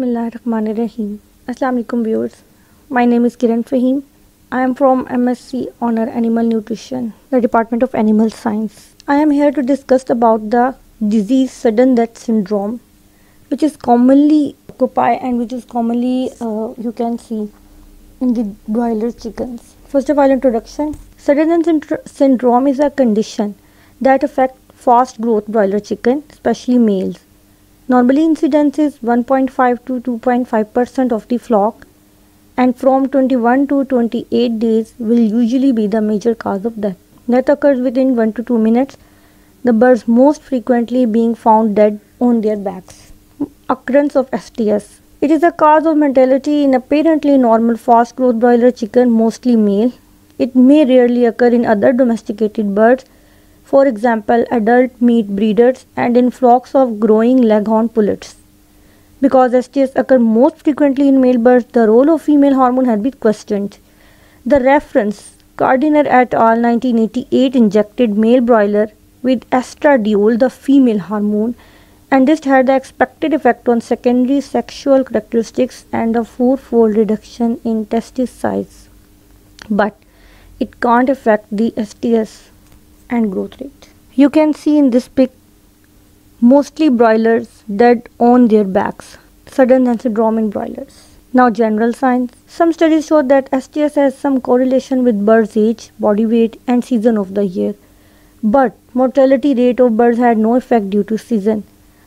Bismillahirrahmanirrahim. Assalamu alaikum viewers. My name is Kiran Fahim. I am from MSc Honor Animal Nutrition, the Department of Animal Science. I am here to discuss about the disease sudden death syndrome, which is commonly occupy and which is commonly uh, you can see in the broiler chickens. First of all, introduction. Sudden death syndrome is a condition that affects fast growth broiler chicken, especially males. Normally incidence is 1.5 to 2.5 percent of the flock and from 21 to 28 days will usually be the major cause of death. Death occurs within 1 to 2 minutes, the birds most frequently being found dead on their backs. Occurrence of SDS It is a cause of mortality in apparently normal fast growth broiler chicken, mostly male. It may rarely occur in other domesticated birds for example adult meat breeders and in flocks of growing leghorn pullets. Because SDS occur most frequently in male birds, the role of female hormone had been questioned. The reference Gardiner et al. 1988 injected male broiler with estradiol, the female hormone, and this had the expected effect on secondary sexual characteristics and a fourfold reduction in testis size. But it can't affect the SDS and growth rate. You can see in this pic mostly broilers dead on their backs, sudden death syndrome in broilers. Now general signs. Some studies show that SDS has some correlation with birds' age, body weight and season of the year. But mortality rate of birds had no effect due to season.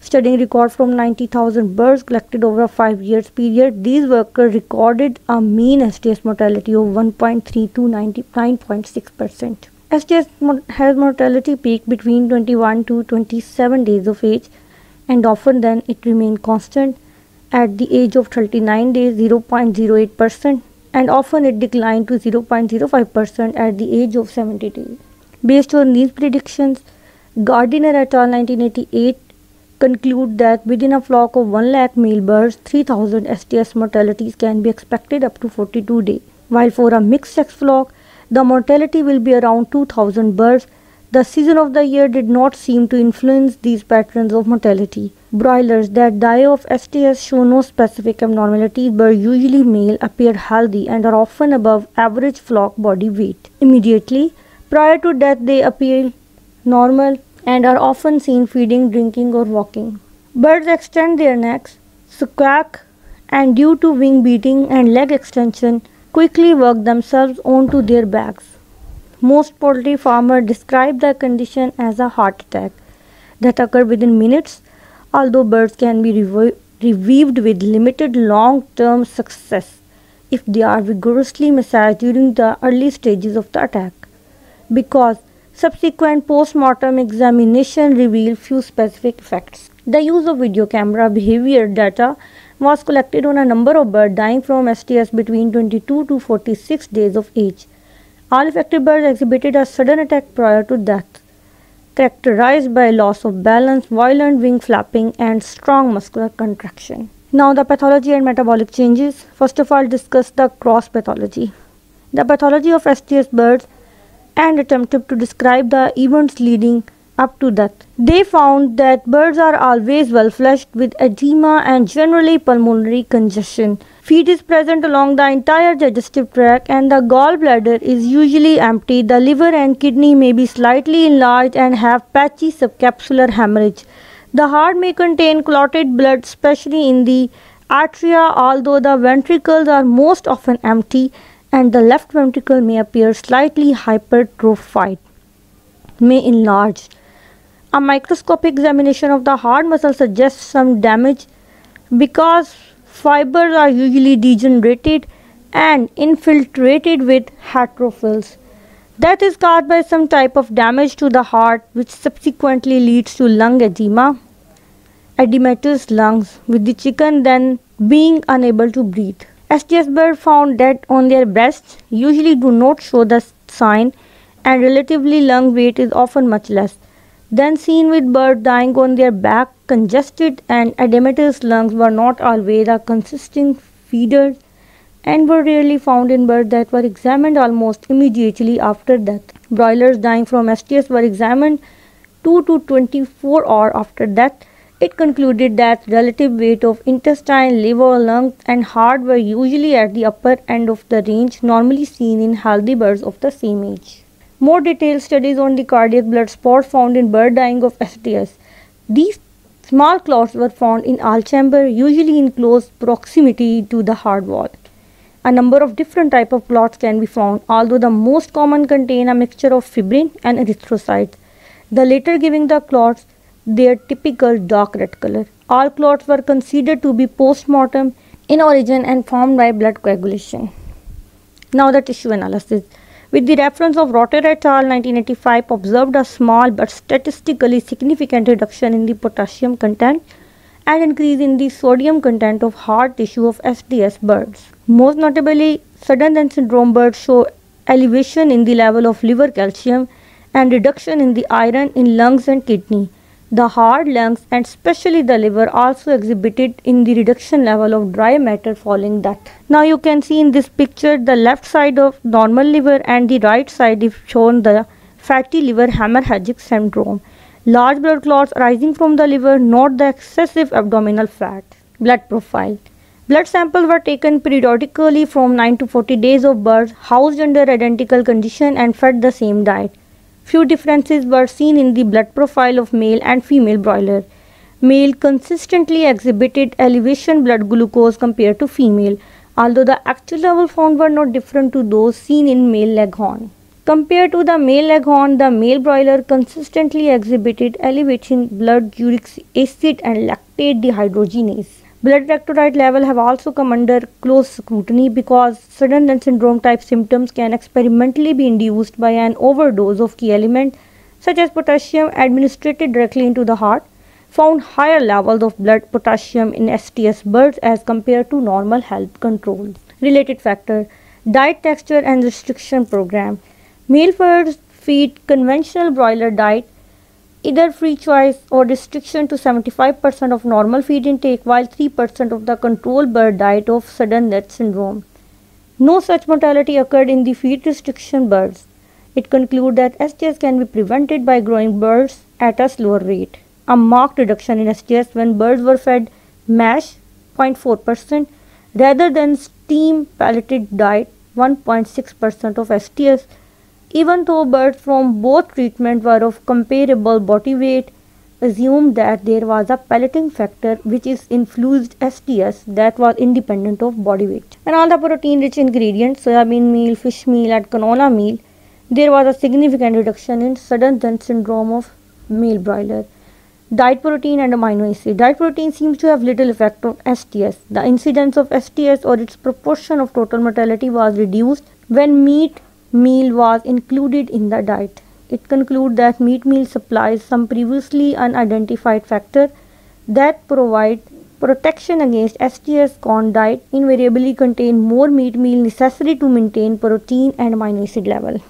Studying record from 90,000 birds collected over a 5 years period, these workers recorded a mean SDS mortality of 1.3 to 99.6 percent. SDS has mortality peak between 21 to 27 days of age and often then it remains constant at the age of 39 days 0.08% and often it declined to 0.05% at the age of 70 days. Based on these predictions, Gardiner et al. 1988 conclude that within a flock of 1 lakh male birds, 3000 SDS mortalities can be expected up to 42 days, while for a mixed sex flock, the mortality will be around 2000 birds. The season of the year did not seem to influence these patterns of mortality. Broilers that die of SDS show no specific abnormalities but usually male appear healthy and are often above average flock body weight. Immediately prior to death they appear normal and are often seen feeding, drinking or walking. Birds extend their necks, squawk and due to wing beating and leg extension quickly work themselves onto their backs. Most poultry farmers describe the condition as a heart attack that occur within minutes, although birds can be revived with limited long-term success if they are vigorously massaged during the early stages of the attack, because subsequent post-mortem examination reveal few specific effects. The use of video camera behavior data was collected on a number of birds dying from SDS between 22 to 46 days of age. All affected birds exhibited a sudden attack prior to death, characterized by loss of balance, violent wing flapping, and strong muscular contraction. Now, the pathology and metabolic changes. First of all, discuss the gross pathology. The pathology of SDS birds and attempted to describe the events leading up to that. They found that birds are always well flushed with edema and generally pulmonary congestion. Feed is present along the entire digestive tract and the gallbladder is usually empty. The liver and kidney may be slightly enlarged and have patchy subcapsular hemorrhage. The heart may contain clotted blood, especially in the atria, although the ventricles are most often empty and the left ventricle may appear slightly hypertrophied, may enlarge. A microscopic examination of the heart muscle suggests some damage because fibers are usually degenerated and infiltrated with heterophils. That is caused by some type of damage to the heart which subsequently leads to lung edema, edematous lungs, with the chicken then being unable to breathe. SDS birds found dead on their breasts usually do not show the sign and relatively lung weight is often much less. Then seen with birds dying on their back, congested and edematous lungs were not always a consistent feeders and were rarely found in birds that were examined almost immediately after death. Broilers dying from SDS were examined 2 to 24 hours after death. It concluded that relative weight of intestine, liver, lungs, and heart were usually at the upper end of the range normally seen in healthy birds of the same age. More detailed studies on the cardiac blood spots found in bird dying of SDS. These small clots were found in aisle chamber, usually in close proximity to the heart wall. A number of different type of clots can be found, although the most common contain a mixture of fibrin and erythrocytes. The latter giving the clots their typical dark red color. All clots were considered to be post-mortem in origin and formed by blood coagulation. Now the tissue analysis. With the reference of Rotter et al. 1985 observed a small but statistically significant reduction in the potassium content and increase in the sodium content of heart tissue of SDS birds. Most notably, sudden death syndrome birds show elevation in the level of liver calcium and reduction in the iron in lungs and kidney. The heart, lungs and especially the liver also exhibited in the reduction level of dry matter following that. Now you can see in this picture the left side of normal liver and the right side is shown the fatty liver hemorrhagic syndrome. Large blood clots arising from the liver, not the excessive abdominal fat. Blood profile. Blood samples were taken periodically from 9 to 40 days of birth, housed under identical condition and fed the same diet. Few differences were seen in the blood profile of male and female broiler. Male consistently exhibited elevation blood glucose compared to female, although the actual level found were not different to those seen in male leghorn. Compared to the male leghorn, the male broiler consistently exhibited elevating blood uric acid and lactate dehydrogenase. Blood electrolyte level have also come under close scrutiny because sudden death syndrome type symptoms can experimentally be induced by an overdose of key element such as potassium administered directly into the heart found higher levels of blood potassium in SDS birds as compared to normal health control. Related factor Diet texture and restriction program. Male birds feed conventional broiler diet either free choice or restriction to 75% of normal feed intake while 3% of the control bird diet of sudden death syndrome. No such mortality occurred in the feed restriction birds. It concluded that SDS can be prevented by growing birds at a slower rate. A marked reduction in SDS when birds were fed mash 0.4% rather than steam pelleted diet 1.6% of SDS even though birds from both treatments were of comparable body weight, assumed that there was a pelleting factor which is influenced SDS that was independent of body weight. And all the protein rich ingredients, soybean meal, fish meal and canola meal, there was a significant reduction in sudden death syndrome of male broiler. Diet protein and amino acid. Diet protein seems to have little effect on SDS. The incidence of SDS or its proportion of total mortality was reduced when meat meal was included in the diet. It concludes that meat meal supplies some previously unidentified factor that provide protection against SDS corn diet invariably contain more meat meal necessary to maintain protein and amino acid level.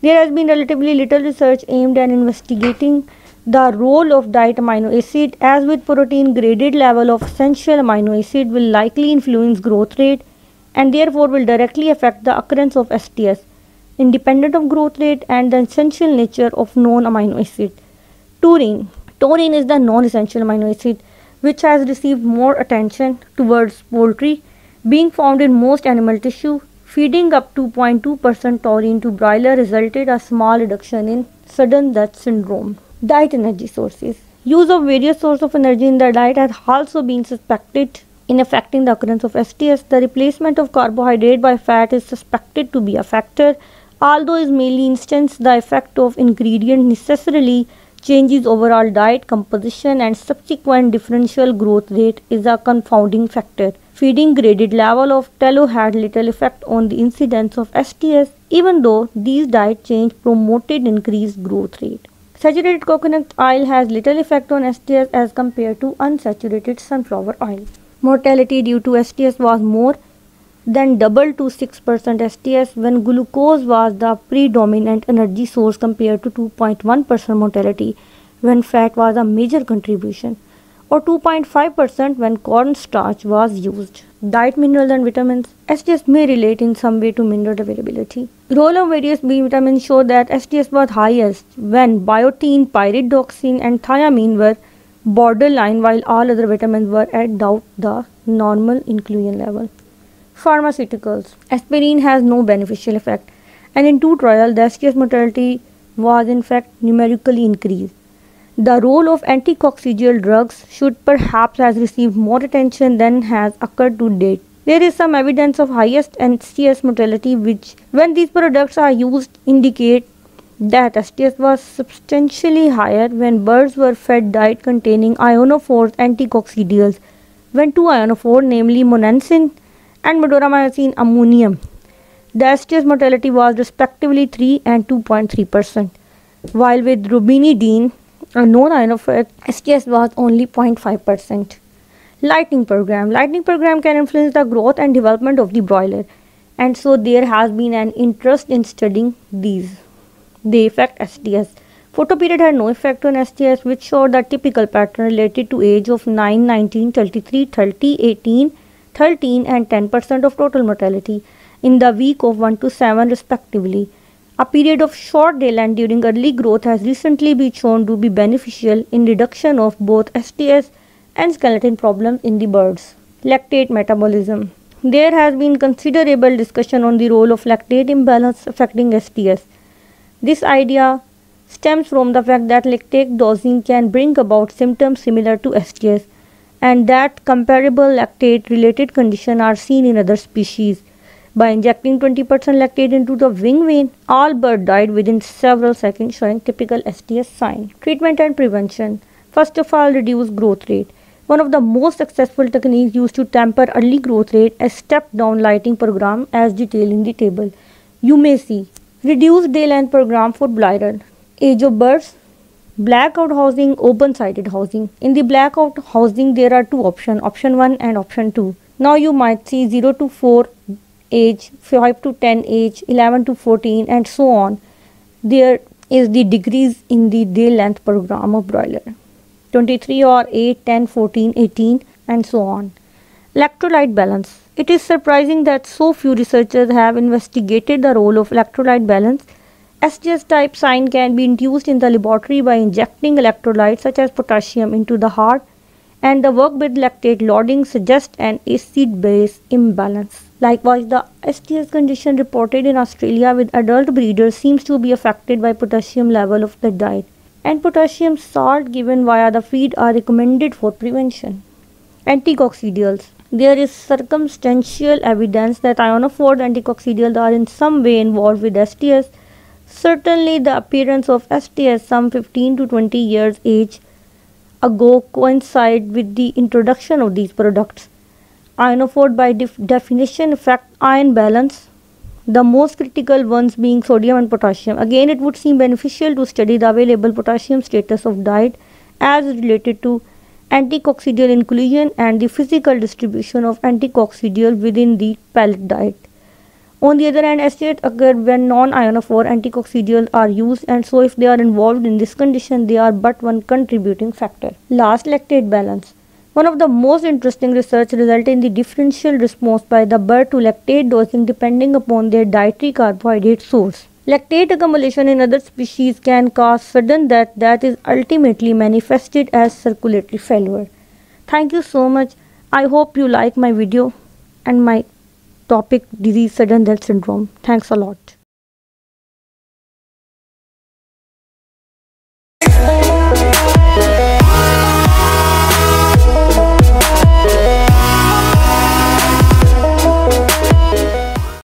There has been relatively little research aimed at investigating the role of diet amino acid as with protein graded level of essential amino acid will likely influence growth rate and therefore will directly affect the occurrence of SDS independent of growth rate and the essential nature of non-amino acid. Taurine. Taurine is the non-essential amino acid which has received more attention towards poultry, being found in most animal tissue. Feeding up 2.2% taurine to broiler resulted a small reduction in sudden death syndrome. Diet energy sources. Use of various sources of energy in the diet has also been suspected in affecting the occurrence of SDS. The replacement of carbohydrate by fat is suspected to be a factor Although in many instances the effect of ingredient necessarily changes overall diet composition and subsequent differential growth rate is a confounding factor. Feeding graded level of tallow had little effect on the incidence of SDS even though these diet change promoted increased growth rate. Saturated coconut oil has little effect on SDS as compared to unsaturated sunflower oil. Mortality due to SDS was more then doubled to 6% SDS when glucose was the predominant energy source compared to 2.1% mortality when fat was a major contribution or 2.5% when cornstarch was used. Diet minerals and vitamins. SDS may relate in some way to mineral availability. Role of various B vitamins show that SDS was highest when biotin, pyridoxine and thiamine were borderline while all other vitamins were at doubt the normal inclusion level. Pharmaceuticals. Aspirin has no beneficial effect and in two trials the SDS mortality was in fact numerically increased. The role of anticoccidial drugs should perhaps has received more attention than has occurred to date. There is some evidence of highest SDS mortality which when these products are used indicate that SDS was substantially higher when birds were fed diet containing ionophores anticoccidials when two ionophores namely monensin and maduramicin ammonium. The SDS mortality was respectively 3 and 2.3 percent while with robenidine, a known ionophore SDS was only 0.5 percent. Lightning program. Lightning program can influence the growth and development of the broiler and so there has been an interest in studying these. They affect SDS. Photoperiod had no effect on SDS which showed the typical pattern related to age of 9, 19, 33, 30, 18, 13 and 10% of total mortality in the week of 1 to 7 respectively. A period of short daylight during early growth has recently been shown to be beneficial in reduction of both SDS and skeleton problems in the birds. Lactate metabolism. There has been considerable discussion on the role of lactate imbalance affecting SDS. This idea stems from the fact that lactate dosing can bring about symptoms similar to SDS and that comparable lactate related condition are seen in other species. By injecting 20% lactate into the wing vein, all birds died within several seconds showing typical SDS sign. Treatment and prevention. First of all, reduce growth rate. One of the most successful techniques used to temper early growth rate is step-down lighting program as detailed in the table. You may see Reduced day length program for blighted. Age of birds. Blackout housing, open-sided housing. In the blackout housing, there are two options, option 1 and option 2. Now you might see 0 to 4 age, 5 to 10 age, 11 to 14 and so on. There is the degrees in the day length program of broiler. 23 or 8, 10, 14, 18 and so on. Electrolyte balance. It is surprising that so few researchers have investigated the role of electrolyte balance. SDS type sign can be induced in the laboratory by injecting electrolytes such as potassium into the heart and the work with lactate loading suggests an acid-base imbalance. Likewise, the SDS condition reported in Australia with adult breeders seems to be affected by potassium level of the diet and potassium salt given via the feed are recommended for prevention. Anticoccidials there is circumstantial evidence that ionophore anticoccidials are in some way involved with SDS. Certainly, the appearance of SDS some 15 to 20 years age ago coincide with the introduction of these products. Ionophore by def definition affect ion balance, the most critical ones being sodium and potassium. Again, it would seem beneficial to study the available potassium status of diet as related to anticoccidial inclusion and the physical distribution of anticoccidial within the pellet diet. On the other hand, SDS occur when non-ionophore anticoccidials are used and so if they are involved in this condition, they are but one contributing factor. Last, lactate balance. One of the most interesting research resulted in the differential response by the bird to lactate dosing depending upon their dietary carbohydrate source. Lactate accumulation in other species can cause sudden death that is ultimately manifested as circulatory failure. Thank you so much. I hope you like my video and my topic disease sudden death syndrome. Thanks a lot.